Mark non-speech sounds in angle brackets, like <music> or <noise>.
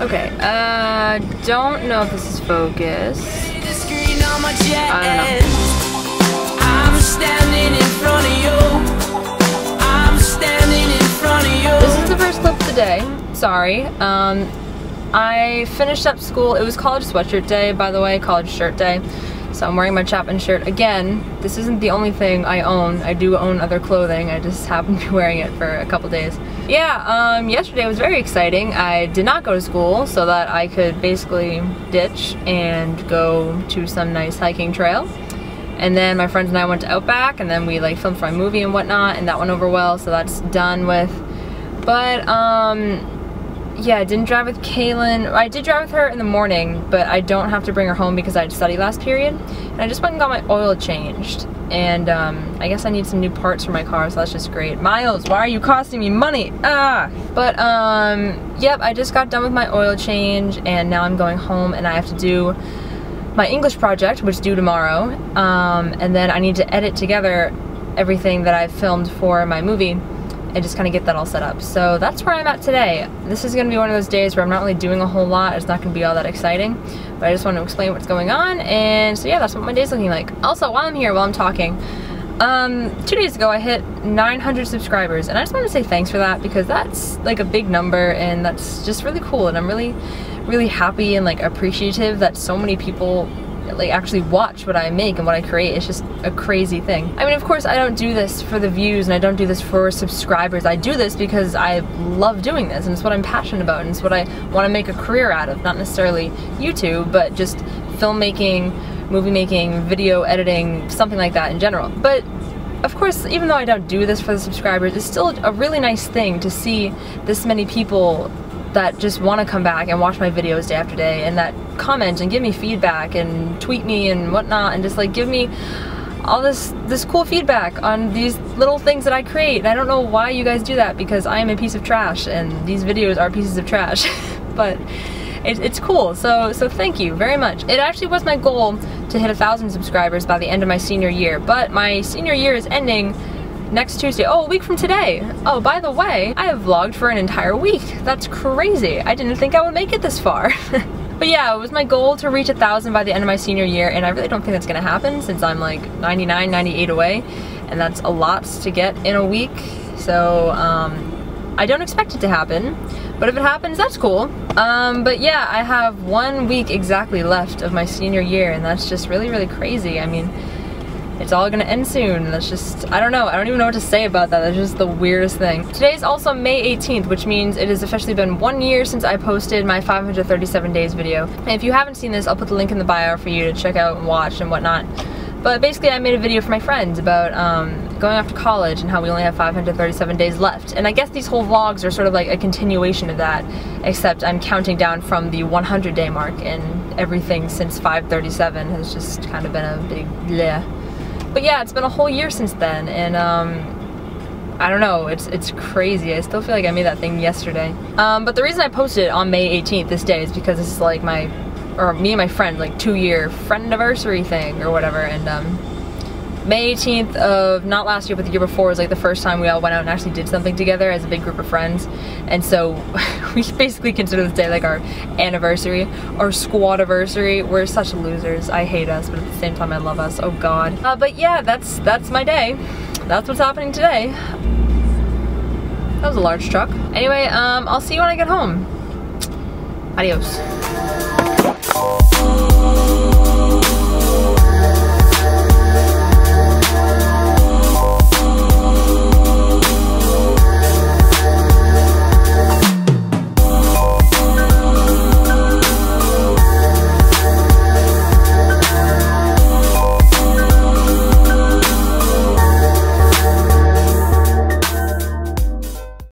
Okay, uh, don't know if this is focused. I don't know. I'm standing in front of you. I'm standing in front of you. This is the first clip of the day. Sorry. Um, I finished up school. It was college sweatshirt day, by the way, college shirt day. So I'm wearing my Chapman shirt. Again, this isn't the only thing I own. I do own other clothing. I just <laughs> happen to be wearing it for a couple days. Yeah, um, yesterday was very exciting. I did not go to school so that I could basically ditch and go to some nice hiking trail. And then my friends and I went to Outback and then we like filmed for my movie and whatnot and that went over well so that's done with. But um, yeah, I didn't drive with Kaylin. I did drive with her in the morning, but I don't have to bring her home because I had study last period. And I just went and got my oil changed. And um, I guess I need some new parts for my car, so that's just great. Miles, why are you costing me money? Ah! But, um, yep, I just got done with my oil change, and now I'm going home, and I have to do my English project, which is due tomorrow. Um, and then I need to edit together everything that I've filmed for my movie and just kind of get that all set up. So that's where I'm at today. This is going to be one of those days where I'm not really doing a whole lot. It's not to be all that exciting, but I just want to explain what's going on. And so yeah, that's what my day's looking like. Also, while I'm here, while I'm talking, um, two days ago I hit 900 subscribers and I just want to say thanks for that because that's like a big number and that's just really cool and I'm really, really happy and like appreciative that so many people like actually watch what I make and what I create. It's just a crazy thing. I mean, of course, I don't do this for the views and I don't do this for subscribers. I do this because I love doing this and it's what I'm passionate about and it's what I want to make a career out of. Not necessarily YouTube, but just filmmaking, movie making, video editing, something like that in general. But of course, even though I don't do this for the subscribers, it's still a really nice thing to see this many people that just want to come back and watch my videos day after day and that comment and give me feedback and tweet me and whatnot and just like give me all this this cool feedback on these little things that I create. And I don't know why you guys do that because I am a piece of trash and these videos are pieces of trash. <laughs> but it, it's cool. So so thank you very much. It actually was my goal to hit a thousand subscribers by the end of my senior year, but my senior year is ending next Tuesday. Oh, a week from today. Oh, by the way, I have vlogged for an entire week. That's crazy. I didn't think I would make it this far. <laughs> but yeah, it was my goal to reach a thousand by the end of my senior year, and I really don't think that's gonna happen since I'm like 99, 98 away, and that's a lot to get in a week. So, um, I don't expect it to happen, but if it happens, that's cool. Um, but yeah, I have one week exactly left of my senior year, and that's just really, really crazy. I mean, it's all gonna end soon. That's just, I don't know. I don't even know what to say about that. That's just the weirdest thing. Today is also May 18th, which means it has officially been one year since I posted my 537 days video. And if you haven't seen this, I'll put the link in the bio for you to check out and watch and whatnot. But basically I made a video for my friends about um, going off to college and how we only have 537 days left. And I guess these whole vlogs are sort of like a continuation of that, except I'm counting down from the 100 day mark and everything since 537 has just kind of been a big bleh. But yeah, it's been a whole year since then, and um, I don't know, it's it's crazy. I still feel like I made that thing yesterday. Um, but the reason I posted it on May 18th this day is because this is like my, or me and my friend, like two year friend anniversary thing or whatever, and um, May 18th of not last year but the year before was like the first time we all went out and actually did something together as a big group of friends. And so <laughs> we basically consider this day like our anniversary our squad anniversary. We're such losers. I hate us but at the same time I love us. Oh god. Uh, but yeah that's that's my day. That's what's happening today. That was a large truck. Anyway um I'll see you when I get home. Adios